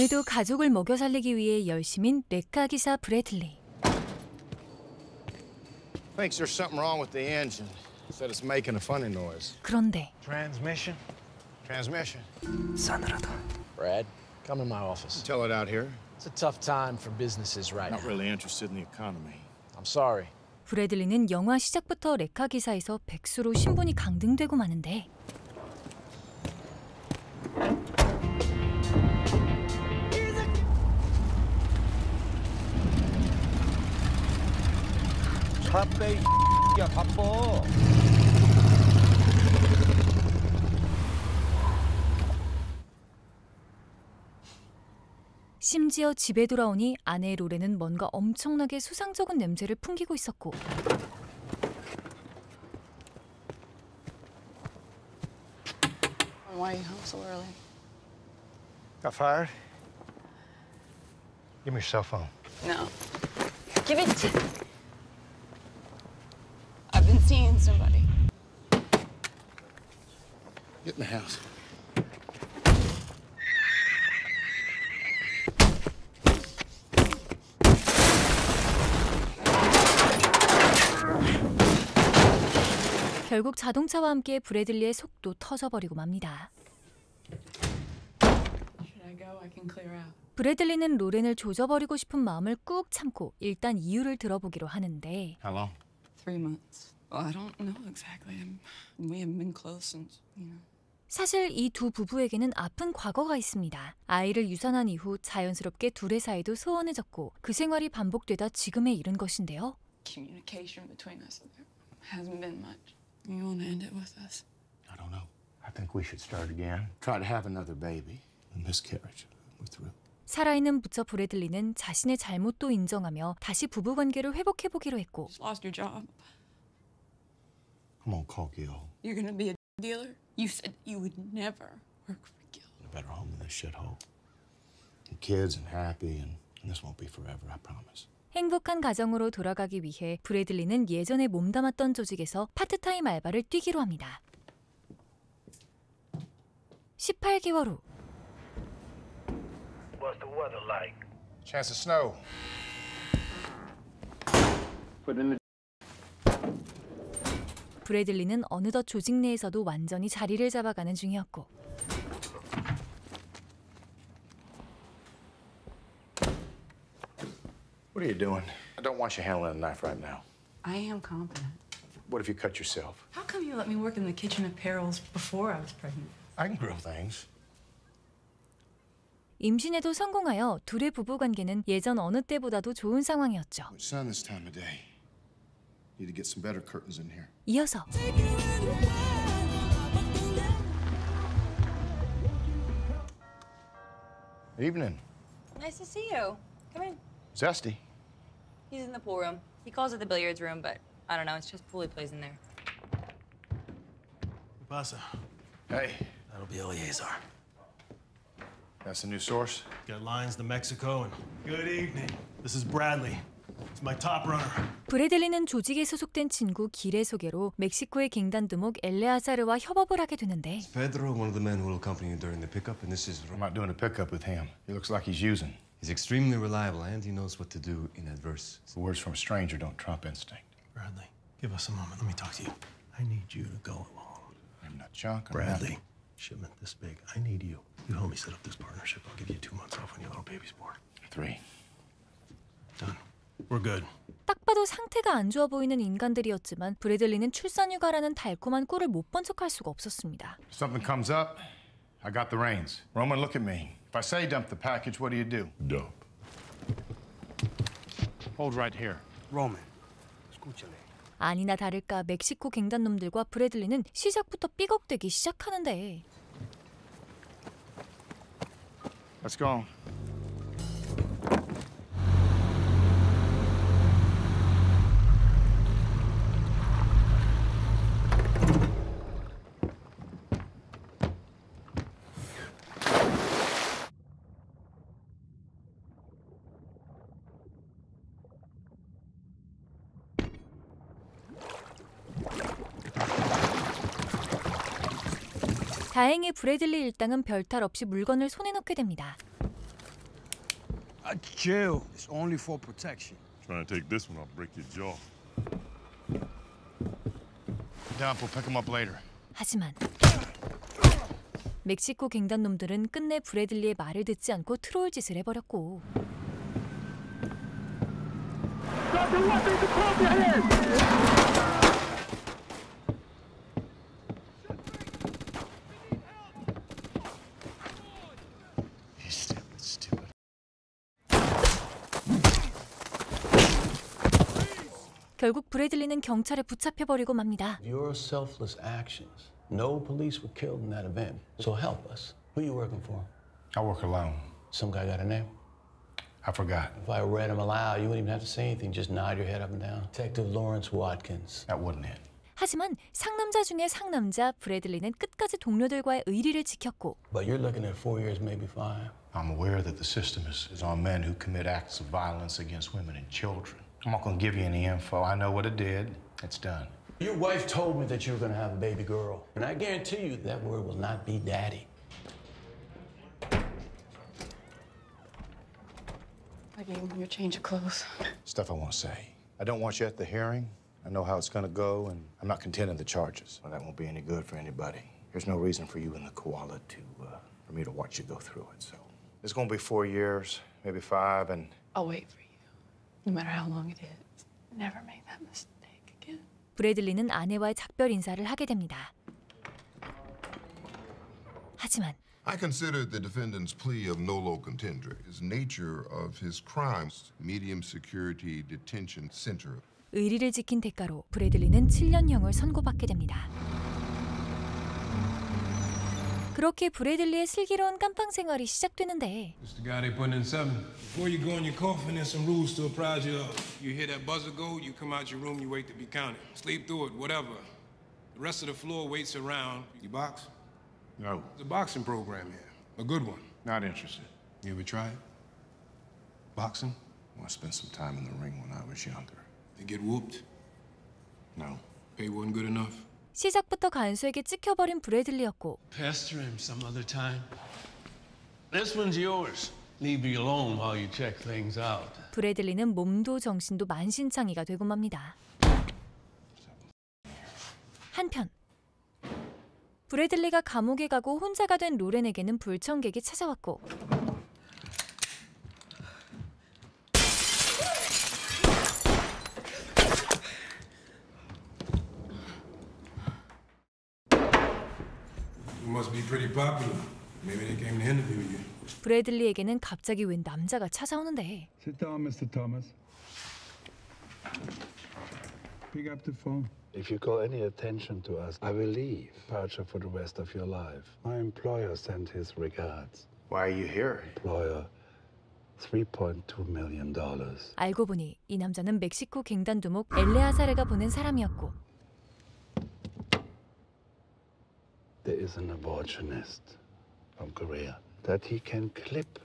오늘도 가족을 먹여 살리기 위해 열심인 레카 기사 브래들리. Thinks there's something wrong with the engine. Said it's making a funny noise. 그런데 Transmission? Transmission. 싸늘하다. Brad, come in my office. Tell it out here. It's a tough time for businesses right Not now. really interested in the economy. I'm sorry. 브래들리는 영화 시작부터 레카 기사에서 백수로 신분이 강등되고 마는데 차 빼, 야 바빠. 심지어 집에 돌아오니 아내 로렌은 뭔가 엄청나게 수상쩍은 냄새를 풍기고 있었고 Why are you home so early? Got fired? Give me your cell phone. No. Give it to... Get in the house. 결국 자동차와 함께 브래들리의 속도 터져버리고 맙니다. 브래들리는 로렌을 조져버리고 싶은 마음을 꾹 참고 일단 이유를 들어보기로 하는데 How long? Three months. Well, I don't know exactly. We haven't been close since, you know. 사실 이 두 부부에게는 아픈 과거가 있습니다. 아이를 유산한 이후 자연스럽게 둘의 사이도 소원해졌고 그 생활이 반복되다 지금에 이른 것인데요. Communication between us hasn't been much. You want to end it with us? I don't know. I think we should start again. Try to have another baby. A miscarriage. We're through. 살아있는 부처 브래들리는 자신의 잘못도 인정하며 다시 부부 관계를 회복해 보기로 했고 Just lost your job. Come on, call Gil. You're gonna be a dealer? You said you would never work for Gil. In a better home than this shithole. And kids and happy, and, and this won't be forever, I promise. 행복한 가정으로 돌아가기 위해 브래들리는 예전에 몸담았던 조직에서 파트타임 알바를 뛰기로 합니다. 18개월 후 What's the weather like? Chance of snow. Put in the 브래들리는 어느덧 조직 내에서도 완전히 자리를 잡아가는 중이었고 What are you doing? I don't want you handling a knife right now. I am competent. What if you cut yourself? How come you let me work in the kitchen at Perils before I was pregnant? I can grill things. 임신에도 성공하여 둘의 부부 관계는 예전 어느 때보다도 좋은 상황이었죠. With sun this time of day. Need to get some better curtains in here. 이어서 Evening. Nice to see you. Come in. Zesty. He's in the pool room. He calls it the billiards room, but I don't know. It's just pool he plays in there. Pasa. Hey, That'll be Eleazar. that's the new source? Got lines to Mexico and good evening. This is Bradley. He's my top runner. 브래들리는 조직에 소속된 친구 길의 소개로 멕시코의 갱단 두목 엘레아자르와 협업을 하게 되는데 Pedro, one of the men who will accompany you during the pickup, and this is I'm not doing a pickup with him. He looks like he's using. he's extremely reliable and he knows what to do in adverse. The words from a stranger don't trump instinct. Bradley, give us a moment. Let me talk to you. I need you to go along. I'm not junk. I'm Bradley, not- shipment this big. I need you. You help me set up this partnership. I'll give you two months off when your little baby's born. Three. Done. We're good. 딱 봐도 상태가 안 좋아 보이는 인간들이었지만 브래들리는 출산 휴가라는 달콤한 꿀을 못번 척할 수가 없었습니다. Something comes up, I got the reins. Roman, look at me. If I say dump the package, what do you do? Dump. Hold right here. Roman, escúchale. 아니나 다를까 멕시코 갱단놈들과 브래들리는 시작부터 삐걱대기 시작하는데 Let's go. 다행히 브래들리 일당은 별탈 없이 물건을 손에 넣게 됩니다. Uh, chill. It's only for protection. Try and take this one, I'll break your jaw. Dump, we'll pick him up later. 하지만 멕시코 갱단 놈들은 끝내 브래들리의 말을 듣지 않고 트롤 짓을 해버렸고 결국 브래들리는 경찰에 붙잡혀버리고 맙니다. Your selfless actions. No police were killed in that event. So help us. Who you working for? I work alone. Some guy got a name? I forgot. If I read him aloud, you wouldn't even have to say anything. Just nod your head up and down. Detective Lawrence Watkins. That wasn't it. 하지만 상남자 중에 상남자 브래들리는 끝까지 동료들과의 의리를 지켰고 But you're looking at four years, maybe five. I'm aware that the system is, is on men who commit acts of violence against women and children. I'm not going to give you any info. I know what it did. It's done. Your wife told me that you were going to have a baby girl. And I guarantee you that word will not be daddy. I gave him your change of clothes. Stuff I want to say. I don't want you at the hearing. I know how it's going to go, and I'm not content in the charges. Well, that won't be any good for anybody. There's no reason for you and the koala to, uh, for me to watch you go through it. So it's going to be four years, maybe five, and I'll wait for you, no matter how long it is. Never make that mistake again. 브래들리는 아내와의 작별 인사를 하게 됩니다. 하지만 I consider the defendant's plea of nolo contendere. His nature of his crimes, medium security detention center. 의리를 지킨 대가로 브래들리는 7년형을 선고받게 됩니다. 그렇게 브래들리의 슬기로운 깜빵 생활이 시작되는데 It's the guy they put in seven. Before you go in your coffin, there's some rules to apprise you of. You hear that buzzer go, you come out your room, you wait to be counted. Sleep through it, whatever. The rest of the floor waits around. You box? no, There's a boxing program here. A good one. not interested. You ever tried? Boxing? I want to spend some time in the ring when I was younger. They get whooped. No. Pay wasn't good enough. 시작부터 간수에게 찍혀버린 브래들리였고. 브래들리는 몸도 정신도 만신창이가 되고 맙니다. 한편 브래들리가 감옥에 가고 혼자가 된 로렌에게는 불청객이 찾아왔고 You must be pretty popular. Maybe they came to interview you. 브래들리에게는 갑자기 웬 남자가 찾아오는데 Sit down, Mr. Thomas. Pick up the phone. If you call any attention to us, I will leave. Departure for the rest of your life. My employer sent his regards. Why are you here? Employer, $3.2 million. dollars. 알고 보니 이 남자는 멕시코 갱단 두목 엘레아사레가 보낸 사람이었고 There is an abortionist from Korea that he can clip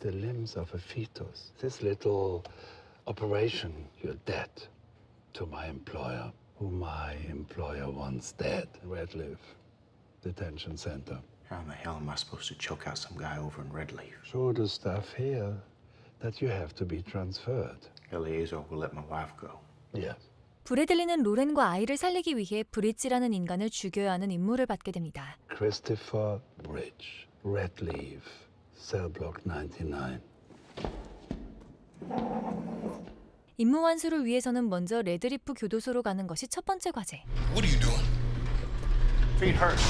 the limbs of a fetus. This little operation, you're dead to my employer, who my employer wants dead. Redleaf Detention Center. How in the hell am I supposed to choke out some guy over in Redleaf? Show the stuff here that you have to be transferred. Eleazar will let my wife go. Yes. 브래들리는 로렌과 아이를 살리기 위해 브릿지라는 인간을 죽여야 하는 임무를 받게 됩니다. Christopher Bridge, Redleaf, cell block 99. 임무 완수를 위해서는 먼저 레드리프 교도소로 가는 것이 첫 번째 과제. What are you doing? Feet hurt.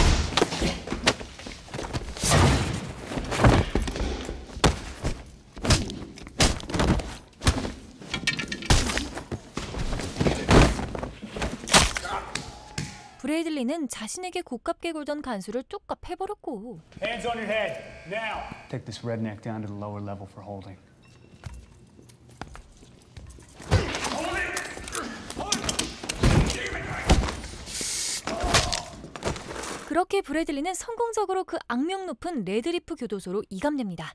브래들리는 자신에게 고깝게 굴던 간수를 뚝갑 해버렸고 Hands on your head, now. Take this redneck down to the lower level for holding. 그렇게 브래들리는 성공적으로 그 악명 높은 레드리프 교도소로 이감됩니다.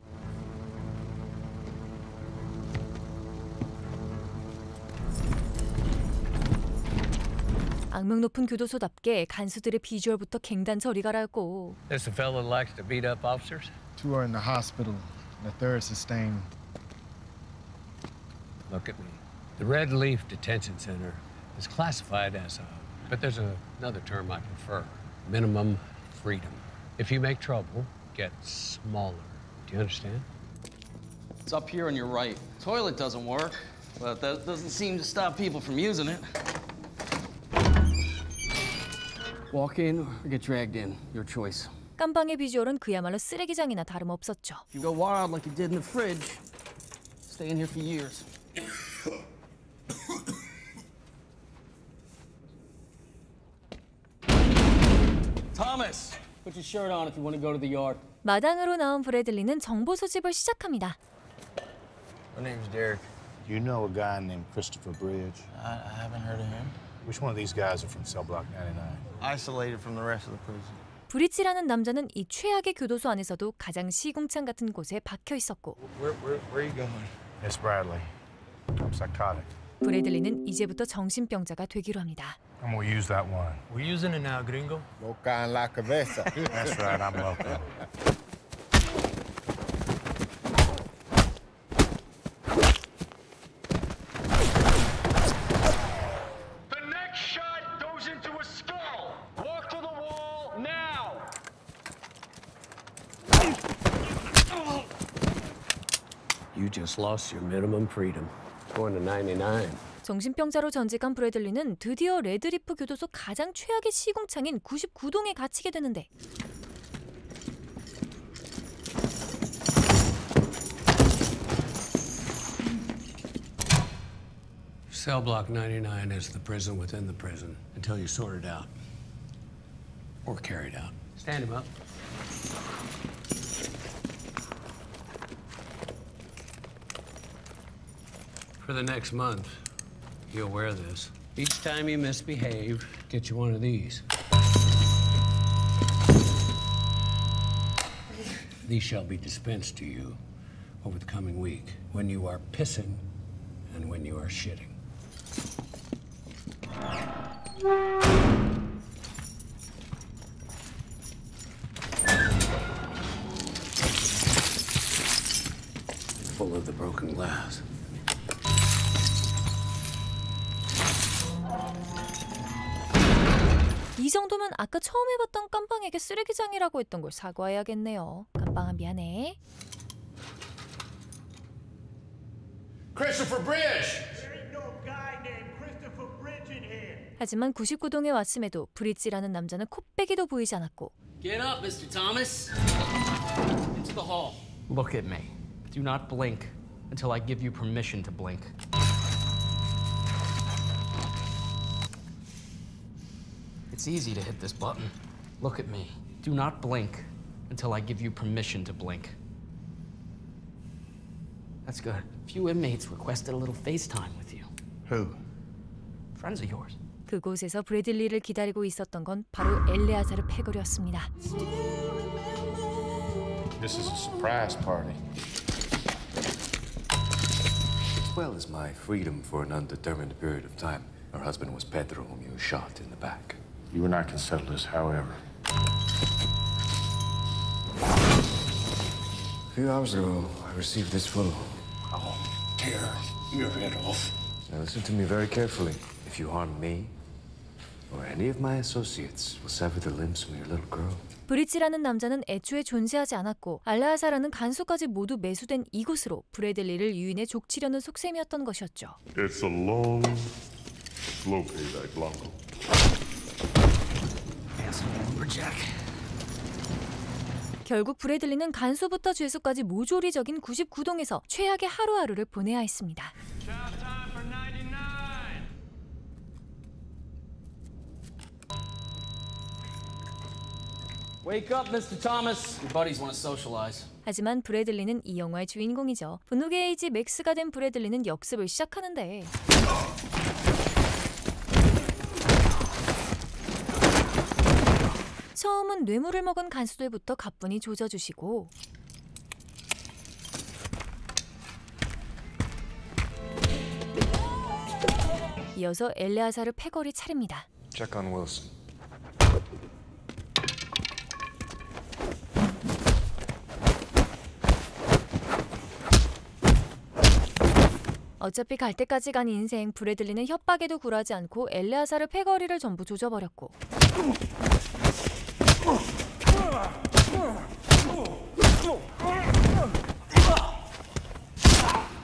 악명 높은 교도소답게 간수들의 비주얼부터 갱단 저리 가라였고 This a fella that likes to beat up officers? Two are in the hospital, and the third sustained Look at me. The Red Leaf Detention Center is classified as a, but there's a, another term I prefer minimum freedom. If you make trouble, get smaller. Do you understand? It's up here on your right. Toilet doesn't work, but that doesn't seem to stop people from using it. Walk in or get dragged in. Your choice. 깜방의 비주얼은 그야말로 쓰레기장이나 다름없었죠. If you go wild like you did in the fridge, stay in here for years. Thomas, put your shirt on if you want to go to the yard. 마당으로 나온 브래들리는 정보 수집을 시작합니다. My name's Derek. You know a guy named Christopher Bridge? I, I haven't heard of him. Which one of these guys are from cell block 99? Isolated from the rest of the prison. 브리치라는 남자는 이 최악의 교도소 안에서도 가장 시궁창 같은 곳에 박혀 있었고 Where, where, where are you going? Miss Bradley. I'm psychotic. 브래들리는 이제부터 정신병자가 되기로 합니다. I'm gonna use that one. We're using it now, gringo. Boca en la cabeza. That's right, I'm loco. Just lost your minimum freedom. Going to 99. 정신병자로 전직한 브래들리는 드디어 레드리프 교도소 가장 최악의 시궁창인 99동에 갇히게 되는데 Cell block 99 is the prison within the prison until you sort it out. Or carried out. Stand him up. For the next month, you'll wear this. Each time you misbehave, get you one of these. These shall be dispensed to you over the coming week when you are pissing and when you are shitting. 아까 처음 해봤던 깜빵에게 쓰레기장이라고 했던 걸 사과해야겠네요. 깜빵아 미안해. Christopher Bridge! 하지만 99동에 왔음에도 브리지라는 남자는 코빼기도 보이지 않았고 Get up, Mr. Thomas. Into the hall. Look at me. Do not blink until I give you permission to blink. It's easy to hit this button. Look at me. Do not blink until I give you permission to blink. That's good. A few inmates requested a little FaceTime with you. Who? Friends of yours. 그곳에서 브래들리를 기다리고 있었던 건 바로 엘레아자르 패거리였습니다. This is a surprise party. As well as my freedom for an undetermined period of time, her husband was Pedro, whom you shot in the back. You and I can settle this however. A few hours ago, I received this photo. I'll tear your head off. Now listen to me very carefully. If you harm me, or any of my associates, we'll sever the limbs from your little girl. 브리지라는 남자는 애초에 존재하지 않았고 알라하사라는 간수까지 모두 매수된 이곳으로 브래들리를 유인해 족치려는 속셈이었던 것이었죠. It's a long, slow payback, Blanco. 결국 브래들리는 간수부터 죄수까지 모조리적인 99동에서 최악의 하루하루를 보내야 했습니다. 하지만 브래들리는 이 영화의 주인공이죠. 분노의 에이지 맥스가 된 브래들리는 역습을 시작하는데 처음은 뇌물을 먹은 간수들부터 가뿐히 조져주시고 이어서 엘레아사를 패거리 차립니다. Check on Wilson. 어차피 갈 때까지 간 인생 브래들리는 협박에도 굴하지 않고 엘레아사르 패거리를 전부 조져버렸고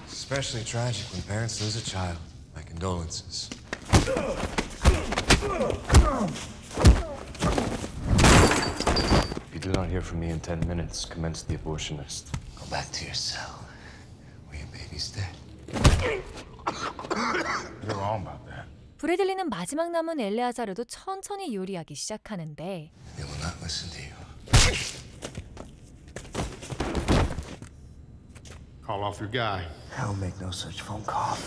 Especially tragic when parents lose a child. My condolences. If you do not hear from me in 10 minutes, commence the abortionist. Go back to your cell. Where your baby's dead. You're wrong about that. 브래들리는 마지막 남은 엘레아사르도 천천히 요리하기 시작하는데 They will not listen to you. Call off your guy. I will make no such phone call.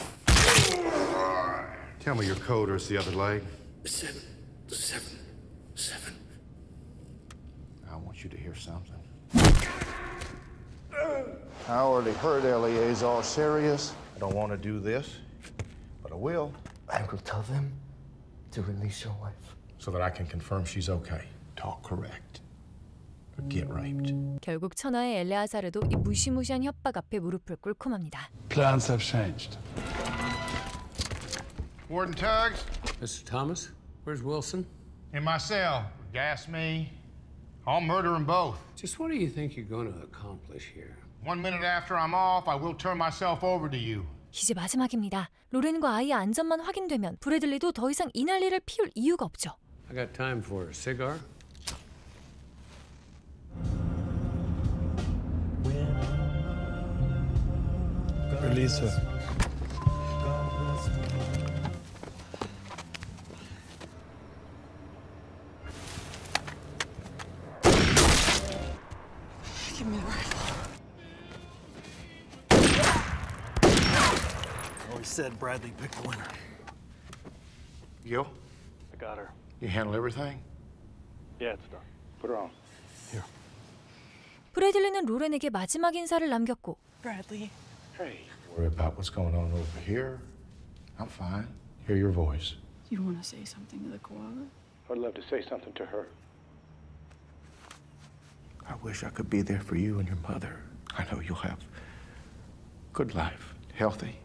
Tell me your code or it's the other leg. Seven, seven, seven. I want you to hear something. I already heard Eleazar serious. I don't want to do this, but I will. I will tell them to release your wife. So that I can confirm she's okay. Talk correct. Or get raped. 결국 천하의 엘레아사르도 이 무시무시한 협박 앞에 무릎을 꿇고 맙니다. Plans have changed. Warden Tuggs, Mr. Thomas, where's Wilson? in my cell. Gas me. I'll murder them both. Just what do you think you're going to accomplish here? One minute after I'm off, I will turn myself over to you. 이제 마지막입니다. 로렌과 아이의 안전만 확인되면 브래들리도 더 이상 이 난리를 피울 이유가 없죠. I got time for a cigar. Release her. Give me the rifle. Always said Bradley picked the winner. Gil, I got her. you handle everything? Yeah, it's done. Put her on. 브래들리는 로렌에게 마지막 인사를 남겼고 Bradley. Hey. Worry about what's going on over here. I'm fine. Hear your voice. You want to say something to the koala? I'd love to say something to her. I wish I could be there for you and your mother. I know you'll have good life, healthy,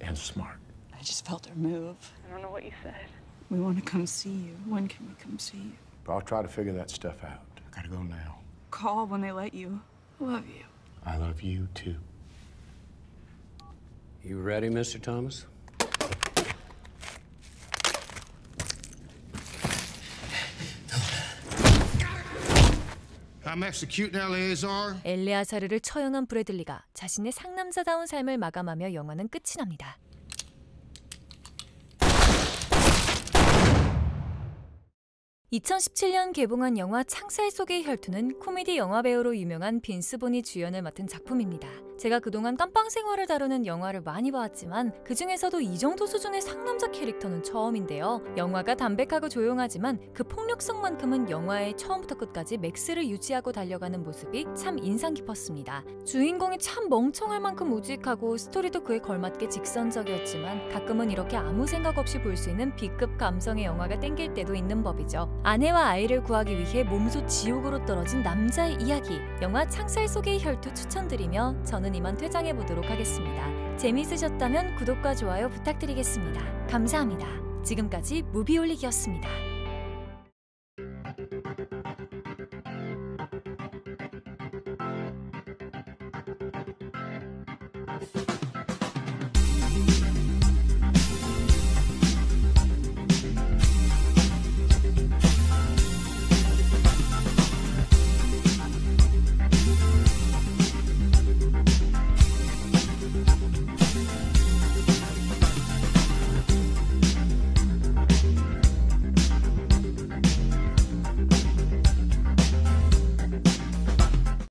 and smart. I just felt her move. I don't know what you said. We want to come see you. When can we come see you? But I'll try to figure that stuff out. I gotta go now. Call when they let you. I love you. I love you too. You ready, Mr. Thomas? I'm executing Eleazar. 엘레아사르를 처형한 브래들리가 자신의 상남자다운 삶을 마감하며 영화는 끝이 납니다. (2017년) 개봉한 영화 창살 속의 혈투는 코미디 영화 배우로 유명한 빈스 본이 주연을 맡은 작품입니다. 제가 그동안 깜빵 생활을 다루는 영화를 많이 봐왔지만 그 중에서도 이 정도 수준의 상남자 캐릭터는 처음인데요. 영화가 담백하고 조용하지만 그 폭력성만큼은 영화의 처음부터 끝까지 max를 유지하고 달려가는 모습이 참 인상 깊었습니다. 주인공이 참 멍청할 만큼 우직하고 스토리도 그에 걸맞게 직선적이었지만 가끔은 이렇게 아무 생각 없이 볼 수 있는 B급 감성의 영화가 땡길 때도 있는 법이죠. 아내와 아이를 구하기 위해 몸소 지옥으로 떨어진 남자의 이야기. 영화 창살 속의 혈투 추천드리며 저는 이만 퇴장해 보도록 하겠습니다. 재미있으셨다면 구독과 좋아요 부탁드리겠습니다. 감사합니다. 지금까지 무비올릭이었습니다.